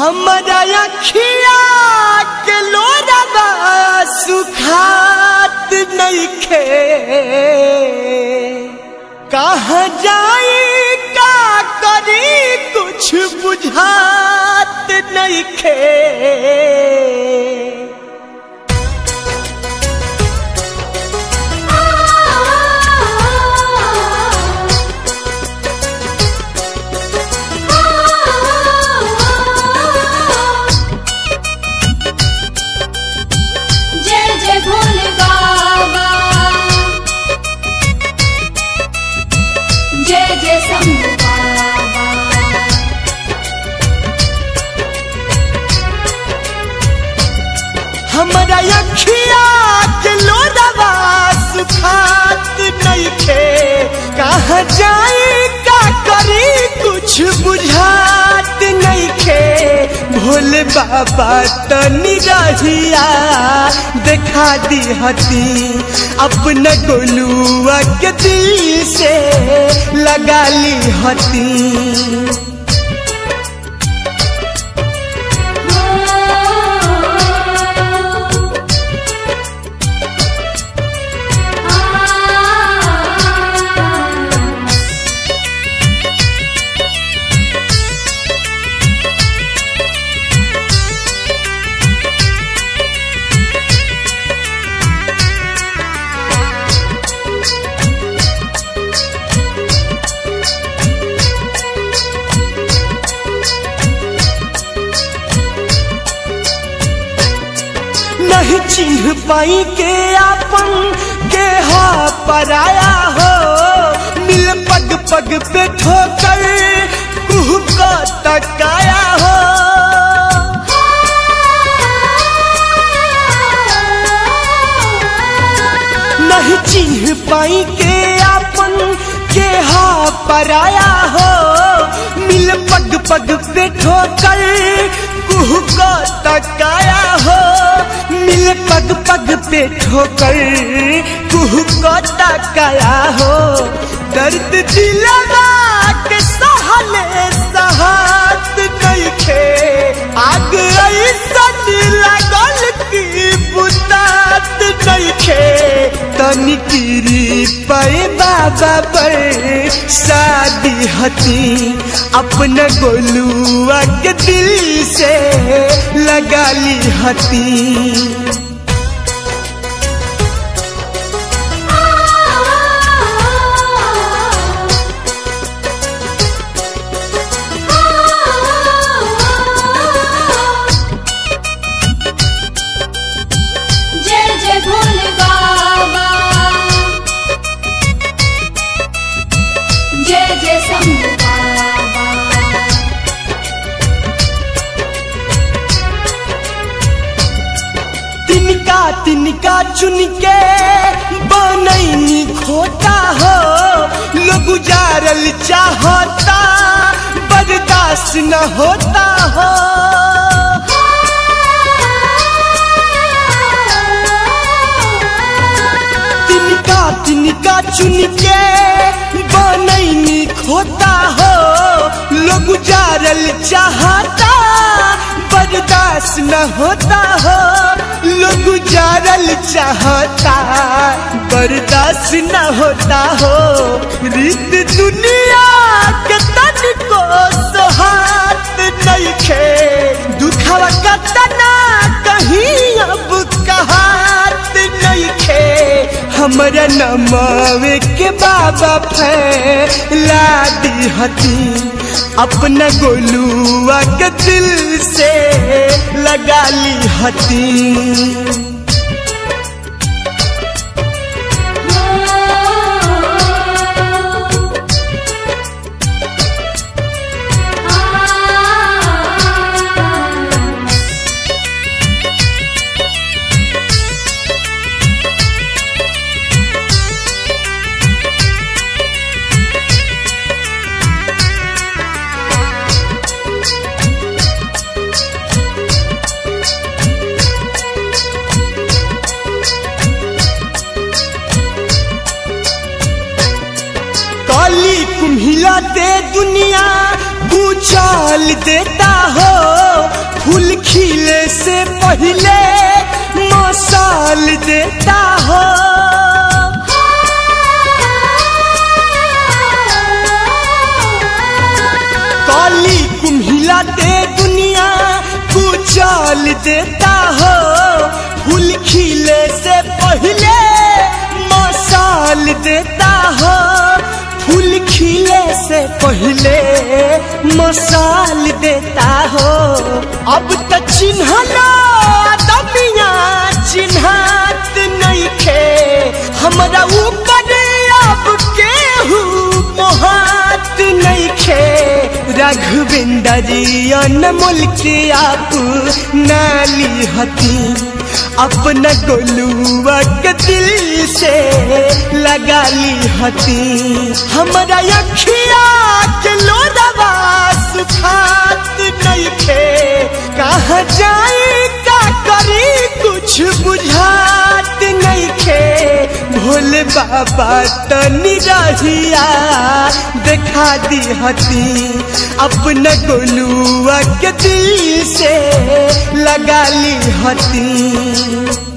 हमरा अखिया के लोरवा सुखात नइखे कहाँ जाई का करी कुछ बुझात नइखे हमरा अखिया के लोरवा सुखात का करी, कुछ बुझात नइखे भोले बाबा तनी देखा दी हती अपना के दिल से लगा ली हती। नहीं चिन्ह पाई के आपन के हा पराया हो। मिल पग पग पे ठोकर का तकाया हो। नहीं चिन्ह पाई के आपन के हा पराया हो। मिल पग पग पे ठोकर कुह को तकाया हो, मिल पग पग पे ठोकर रूह को तकाया हो। दर्द दिलवा के सहले सहात थे, आग ऐसन लगल की नइखे तनी गिरी पे बाबा पर। शादी हती अपना गोलुआ के दिल से लगा ली हती तिनका तिनका चुन के बनैनी खोता हो लोग गुजारल चाहता बर्दाश्त न होता हो। तिनका चुन के बनैनी खोता हो। लोग उजारल चाहता, बर्दाश्त न होता हो। लोग जारल चाहता, बर्दाश्त न होता हो। रीत दुनिया के तन को सोहात हमरा नमावे के बाबा फैला दी हती। अपना गोलुआ के दिल से लगा ली हती। दे दुनिया, भूचाल देता हो। फूल खिले से पहले मसाल देता हो। काली कुम्हिला दे दुनिया, भूचाल देता से पहले मसाल देता हो। अब तो चिन्हना चिन्हात नहीं खे। हमरा ऊपर अब केहू मोहात नहीं खे। रघुविंदरी अनमोल के आप नाली हती अपना गोलुआ के दिल से लगा ली हती हमारा अखिया के लोदवा सुखात नहीं थे। कहा जाए बाबा तनी रहिया देखा दी हती। अपना गोलुआ के दिल से लगा ली हती।